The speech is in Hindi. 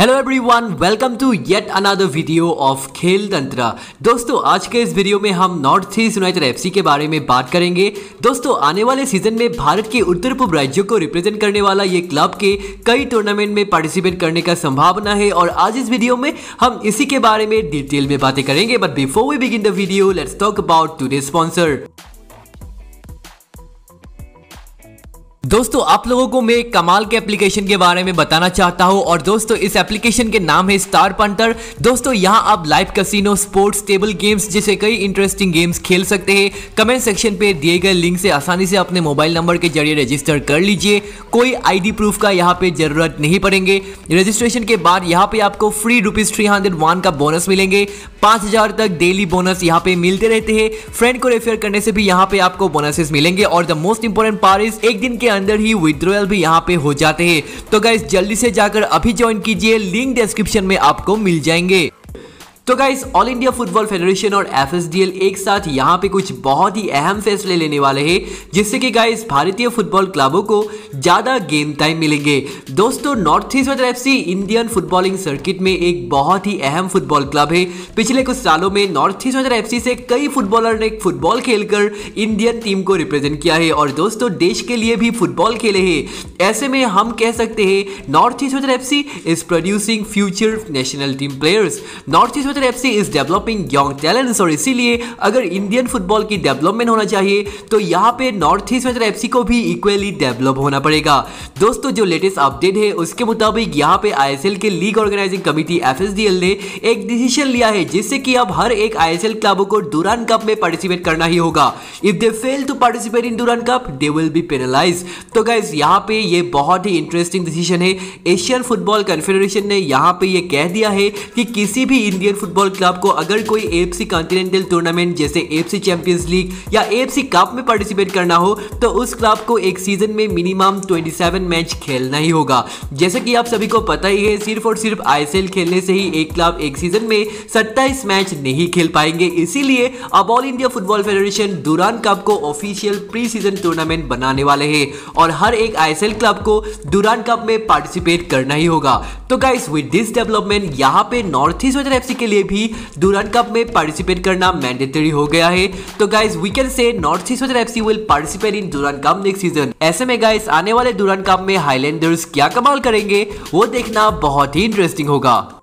Hello everyone welcome to yet another video of Khel Tantra दोस्तों, आज के इस वीडियो में हम नॉर्थ ईस्ट यूनाइटेड एफसी के बारे में बात करेंगे। दोस्तों, आने वाले सीज़न में भारत के उत्तर पूर्व राज्यों को रिप्रेजेंट करने वाला ये क्लब के कई टूर्नामेंट में पार्टिसिपेट करने का संभावना है और आज इस वीडियो में हम इसी के बारे में डिटेल में बातें करेंगे। But before we begin the video let's talk about today sponsor दोस्तों, आप लोगों को मैं एक कमाल के एप्लीकेशन के बारे में बताना चाहता हूँ और दोस्तों, इस एप्लीकेशन के नाम है स्टार पंटर दोस्तों, यहाँ आप live casino sports table games जैसे कई इंटरेस्टिंग गेम्स खेल सकते हैं। कमेंट सेक्शन पे दिए गए लिंक से आसानी से अपने मोबाइल नंबर के ज़रिए रजिस्टर कर लीजिए। कोई आईडी प्रूफ का यहाँ पे ज़रूरत नहीं पड़ेंगे। रजिस्ट्रेशन के बाद यहाँ पे आपको free rupees three hundred one का बोनस मिलेंगे। पाँच हज़ार तक डेली बोनस यहाँ पे मिलते रहते हैं। फ्रेंड को रेफर करने से भी यहाँ पे आपको बोनसेस मिलेंगे और the most important part is एक दिन के अंदर ही विद्रोवल भी यहाँ पे हो जाते हैं। तो गाइस जल्दी से जाकर अभी ज्वाइन कीजिए लिंक डिस्क्रिप्शन में आपको मिल जाएँगे। तो guys All India Football Federation और एफएसडीएल एक साथ यहाँ पे कुछ बहुत ही अहम फैसले लेने वाले हैं, जिससे कि गाइस भारतीय फुटबॉल क्लबों को ज़्यादा गेम टाइम मिलेंगे। दोस्तों North East F Indian footballing circuit में एक बहुत ही अहम फुटबॉल क्लब है। पिछले कुछ सालों में नॉर्थ ईस्ट वेदर एफ़ से कई फुटबॉलर ने फुटबॉल खेलकर इंडियन टीम को रिप्रेजेंट किया है। और दोस्तों, देश के लिए भी फुटबॉल खेले हैं। ऐसे में हम कह सकते हैं North East weather F is producing future national team players North East weather F is developing young talents और इसीलिए अगर इंडियन फुटबॉल की डेवलपमेंट होना चाहिए तो यहाँ पे नॉर्थ ईस्ट वेदर एफ़ को भी इक्वली डेवलप होना पड़ेगा। दोस्तों, जो लेटेस्ट अपडेट है, उसके मुताबिक यहाँ पे आईएसएल के लीग ऑर्गेनाइजिंग कमिटी एफ़ ने एक डिसीज़न लिया है, जिससे कि अब हर एक आई क्लबों को दुरान कप में पार्टिसिपेट करना ही होगा। If they fail to participate in Durand Cup they will be penalised तो गाइज़ यहाँ पे ये बहुत ही इंटरेस्टिंग डिसीज़न है। एशियन फुटबॉल कन्फेडरेशन ने यहाँ पे ये कह दिया है कि किसी भी इंडियन फुटबॉल क्लब को अगर कोई एफसी कॉन्टिनेंटल टूर्नामेंट जैसे एफसी चैंपियंस लीग या एफसी कप में पार्टिसिपेट करना हो तो उस क्लब को एक सीज़न में मिनिमम 27 मैच खेलना ही होगा। जैसे कि आप सभी को पता ही है, सिर्फ़ और सिर्फ़ आईएसएल खेलने से ही एक क्लब एक सीज़न में 27 मैच नहीं खेल पाएँगे। इसीलिए अब All India Football Federation Durand Cup को ऑफिशियल प्री सीज़न टूर्नामेंट बनाने वाले हैं और हर एक आईएसएल क्लब को दुरान कप में पार्टिसिपेट करना ही होगा। तो गाइस विद दिस डेवलपमेंट यहाँ पे नॉर्थ ईस्ट वेदर एफसी के लिए भी दुरान कप में पार्टिसिपेट करना मैंडेटरी हो गया है। तो guys we can say North East F C will participate in Durand Cup next season ऐसे में गाइस आने वाले दुरान कप में हाईलैंडर्स क्या कमाल करेंगे, वो देखना बहुत ही इंटरेस्टिंग होगा।